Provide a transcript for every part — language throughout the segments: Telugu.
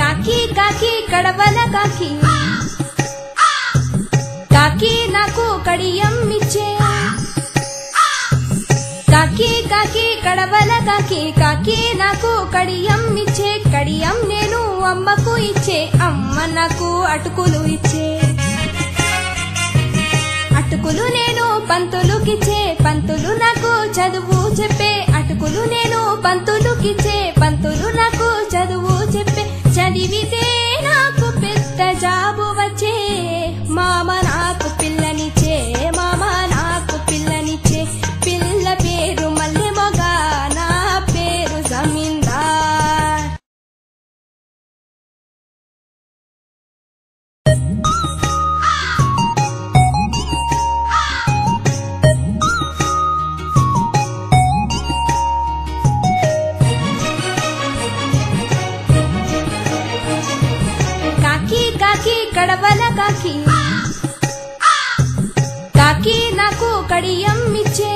కాకి కాకి కడవల కాకి. కాకి నాకు కడియం ఇచ్చే. కాకి కాకి కడవల కాకి కాకి నాకు కడియం ఇచ్చే. కడియం నేను అమ్మకు ఇచ్చే అమ్మ నాకు అటుకులు ఇచ్చే. అటుకులు నేను పంతులుకిచ్చే పంతులు నాకు చదువు చెప్పే. అటుకులు నేను పంతులుకిచ్చే పంతులు నాకు చదువు చెప్పే. చదివితే కాకి కడవల కాకి. కాకి నాకు కడియం ఇచ్చే.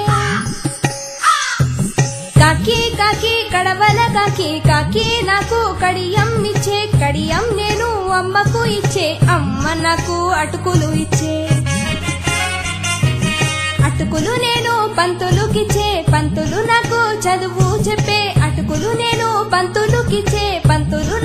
కాకి కాకి కడవల కాకి కాకి నాకు కడియం ఇచ్చే. కడియం నేను అమ్మకు ఇచ్చే అమ్మ నాకు అటుకులు ఇచ్చే. అటుకులు నేను పంతులుకిచ్చే పంతులు నాకు చదువు చెప్పే. అటుకులు నేను పంతులుకిచ్చే పంతులు